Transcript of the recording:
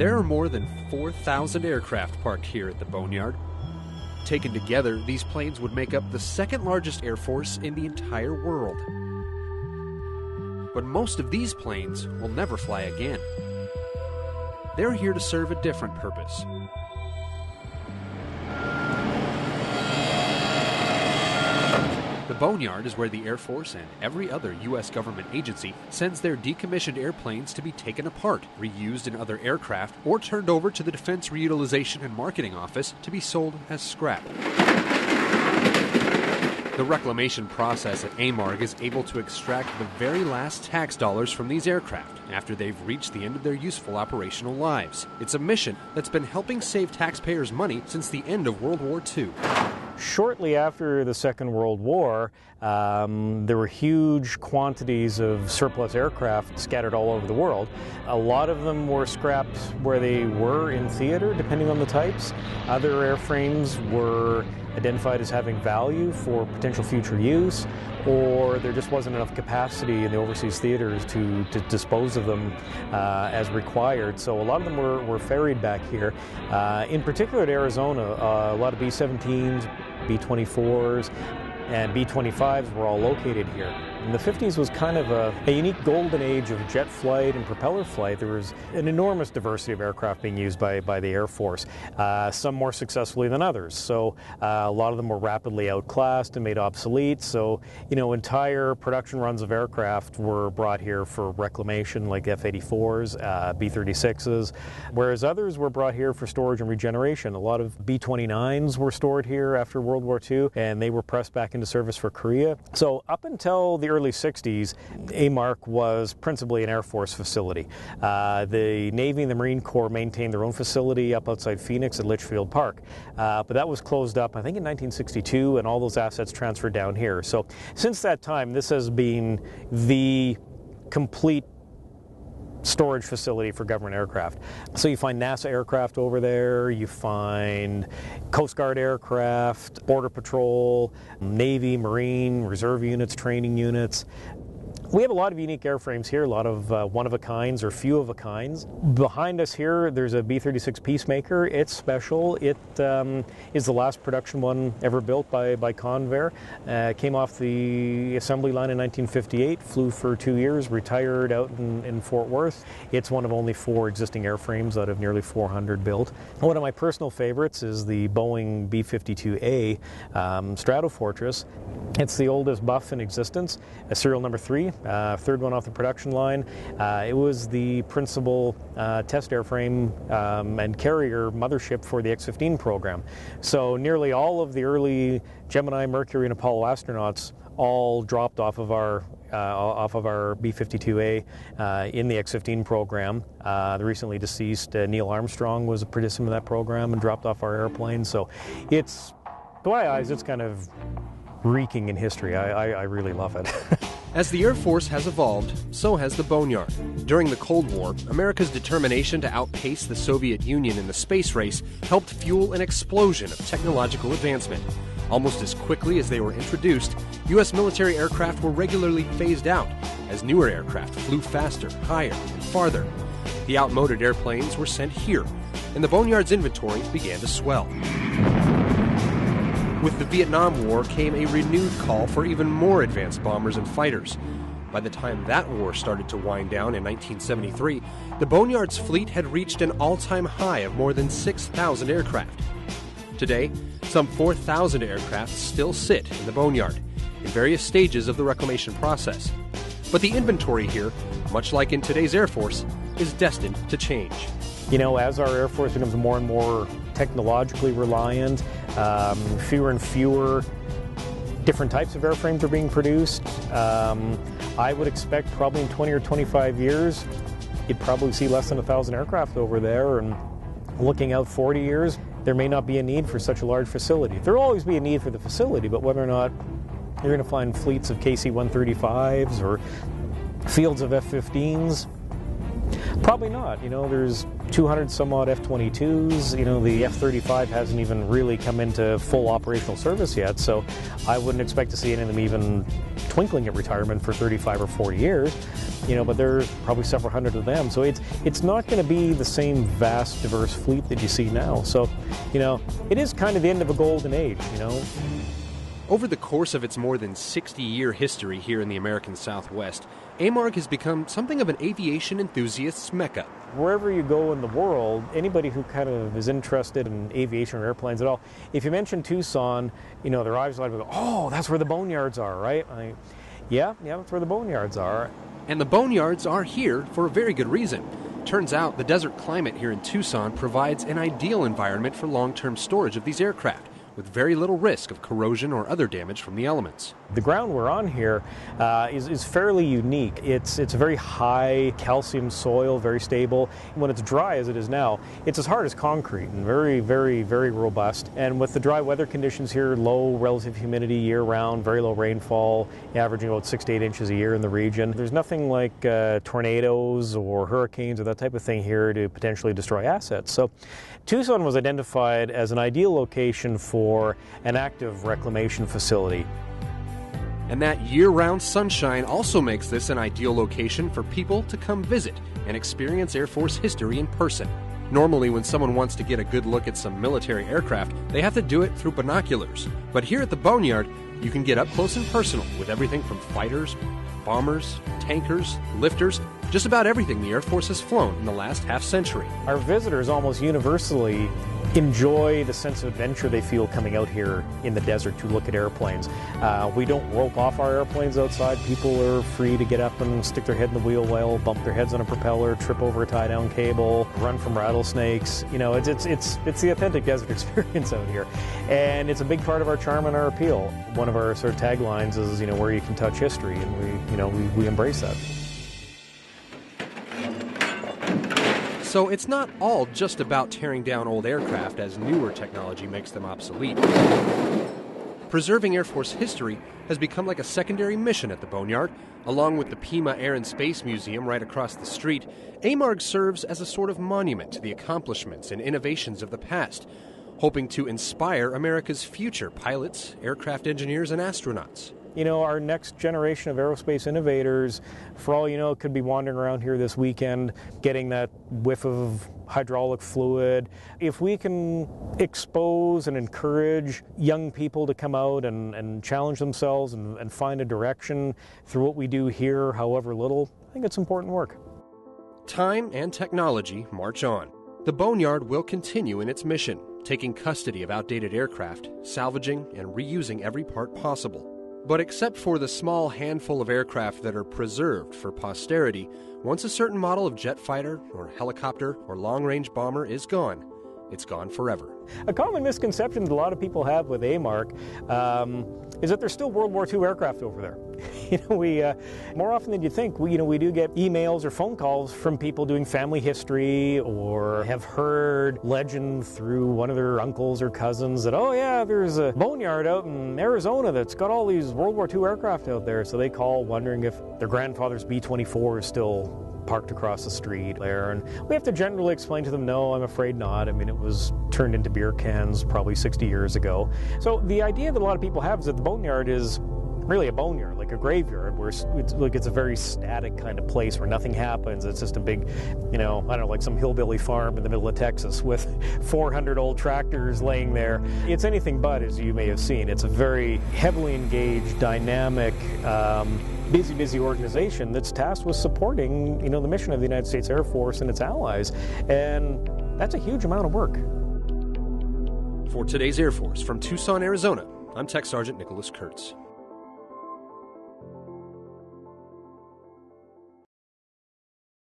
There are more than 4,000 aircraft parked here at the Boneyard. Taken together, these planes would make up the second largest air force in the entire world. But most of these planes will never fly again. They're here to serve a different purpose. The Boneyard is where the Air Force and every other U.S. government agency sends their decommissioned airplanes to be taken apart, reused in other aircraft, or turned over to the Defense Reutilization and Marketing Office to be sold as scrap. The reclamation process at AMARG is able to extract the very last tax dollars from these aircraft after they've reached the end of their useful operational lives. It's a mission that's been helping save taxpayers money since the end of World War II. Shortly after the Second World War, um, there were huge quantities of surplus aircraft scattered all over the world. A lot of them were scrapped where they were in theater, depending on the types. Other airframes were identified as having value for potential future use, or there just wasn't enough capacity in the overseas theaters to, to dispose of them uh, as required. So a lot of them were, were ferried back here. Uh, in particular to Arizona, uh, a lot of B-17s. B-24s, and B-25s were all located here. And the 50s was kind of a, a, unique golden age of jet flight and propeller flight. There was an enormous diversity of aircraft being used by, by the Air Force, uh, some more successfully than others. So uh, a lot of them were rapidly outclassed and made obsolete. So, you know, entire production runs of aircraft were brought here for reclamation, like F 84s, uh, B 36s, whereas others were brought here for storage and regeneration. A lot of B 29s were stored here after World War II, and they were pressed back into service for Korea. So up until the early 60s, AMARC was principally an Air Force facility. Uh, the Navy and the Marine Corps maintained their own facility up outside Phoenix at Litchfield Park. Uh, but that was closed up, I think, in 1962, and all those assets transferred down here. So since that time, this has been the complete storage facility for government aircraft. So you find NASA aircraft over there, you find Coast Guard aircraft, Border Patrol, Navy, Marine, Reserve units, training units. We have a lot of unique airframes here, a lot of uh, one of a kinds or few of a kinds. Behind us here, there's a B 36 Peacemaker. It's special. It um, is the last production one ever built by, by Convair. Uh, came off the assembly line in 1958, flew for two years, retired out in, in Fort Worth. It's one of only four existing airframes out of nearly 400 built. One of my personal favorites is the Boeing B 52A um, Stratofortress. It's the oldest buff in existence, a serial number three uh, third one off the production line. Uh, it was the principal uh, test airframe um, and carrier mothership for the X 15 program. So nearly all of the early Gemini, Mercury, and Apollo astronauts all dropped off of our uh, off of our B-52A uh, in the X-15 program. Uh, the recently deceased Neil Armstrong was a participant of that program and dropped off our airplane. So, it's to my eyes, it's kind of reeking in history. I, I, I really love it. As the Air Force has evolved, so has the Boneyard. During the Cold War, America's determination to outpace the Soviet Union in the space race helped fuel an explosion of technological advancement. Almost as quickly as they were introduced, U.S. military aircraft were regularly phased out as newer aircraft flew faster, higher, and farther. The outmoded airplanes were sent here, and the Boneyard's inventory began to swell. With the Vietnam War came a renewed call for even more advanced bombers and fighters. By the time that war started to wind down in 1973, the Boneyard's fleet had reached an all time high of more than 6,000 aircraft. Today, some 4,000 aircraft still sit in the Boneyard, in various stages of the reclamation process. But the inventory here, much like in today's Air Force, is destined to change. You know, as our Air Force becomes more and more technologically reliant, um, fewer and fewer different types of airframes are being produced. Um, I would expect probably in 20 or 25 years, you'd probably see less than a thousand aircraft over there. And looking out 40 years, there may not be a need for such a large facility. There will always be a need for the facility, but whether or not you're going to find fleets of KC 135s or fields of F 15s, Probably not. You know, there's 200 some odd F 22s. You know, the F 35 hasn't even really come into full operational service yet, so I wouldn't expect to see any of them even twinkling at retirement for 35 or 40 years. You know, but there's probably several hundred of them. So it's it's not going to be the same vast, diverse fleet that you see now. So, you know, it is kind of the end of a golden age. You know. Over the course of its more than 60 year history here in the American Southwest, AMARG has become something of an aviation enthusiast's mecca. Wherever you go in the world, anybody who kind of is interested in aviation or airplanes at all, if you mention Tucson, you know, their eyes light up, go, oh, that's where the boneyards are, right? I, yeah, yeah, that's where the boneyards are. And the boneyards are here for a very good reason. Turns out the desert climate here in Tucson provides an ideal environment for long term storage of these aircraft with very little risk of corrosion or other damage from the elements. The ground we're on here uh, is is, fairly unique. It's, it's a very high calcium soil, very stable. When it's dry as it is now, it's as hard as concrete and very, very, very robust. And with the dry weather conditions here, low relative humidity year round, very low rainfall, averaging about six to eight inches a year in the region, there's nothing like uh, tornadoes or hurricanes or that type of thing here to potentially destroy assets. So Tucson was identified as an ideal location for an active reclamation facility. And that year round sunshine also makes this an ideal location for people to come visit and experience Air Force history in person. Normally, when someone wants to get a good look at some military aircraft, they have to do it through binoculars. But here at the Boneyard, you can get up close and personal with everything from fighters, bombers, tankers, lifters, just about everything the Air Force has flown in the last half century. Our visitors almost universally enjoy the sense of adventure they feel coming out here in the desert to look at airplanes. Uh, we don't rope off our airplanes outside. People are free to get up and stick their head in the wheel well, bump their heads on a propeller, trip over a tie-down cable, run from rattlesnakes. You know, it's it's it's it's the authentic desert experience out here, and it's a big part of our charm and our appeal. One of our sort of taglines is, you know, where you can touch history, and we you know we, we embrace that. So it's not all just about tearing down old aircraft as newer technology makes them obsolete. Preserving Air Force history has become like a secondary mission at the Boneyard. Along with the Pima Air and Space Museum right across the street, AMARG serves as a sort of monument to the accomplishments and innovations of the past, hoping to inspire America's future pilots, aircraft engineers, and astronauts you know, our next generation of aerospace innovators, for all you know, could be wandering around here this weekend getting that whiff of hydraulic fluid. If we can expose and encourage young people to come out and, and challenge themselves and, and find a direction through what we do here, however little, I think it's important work. Time and technology march on. The Boneyard will continue in its mission, taking custody of outdated aircraft, salvaging and reusing every part possible. But except for the small handful of aircraft that are preserved for posterity, once a certain model of jet fighter or helicopter or long range bomber is gone, it's gone forever. A common misconception that a lot of people have with AMARG um, is that there's still World War II aircraft over there. you know, we uh, more often than you think, we you know we do get emails or phone calls from people doing family history or have heard legend through one of their uncles or cousins that oh yeah, there's a boneyard out in Arizona that's got all these World War II aircraft out there. So they call wondering if their grandfather's B-24 is still parked across the street there. And we have to generally explain to them, no, I'm afraid not. I mean, it was turned into beer cans probably 60 years ago. So the idea that a lot of people have is that the boneyard is really a boneyard, like a graveyard, where it's, like it's a very static kind of place where nothing happens. It's just a big, you know, I don't know, like some hillbilly farm in the middle of Texas with 400 old tractors laying there. It's anything but, as you may have seen. It's a very heavily engaged, dynamic. Um, busy, busy organization that's tasked with supporting, you know, the mission of the United States Air Force and its allies, and that's a huge amount of work. For today's Air Force from Tucson, Arizona, I'm Tech Sergeant Nicholas Kurtz.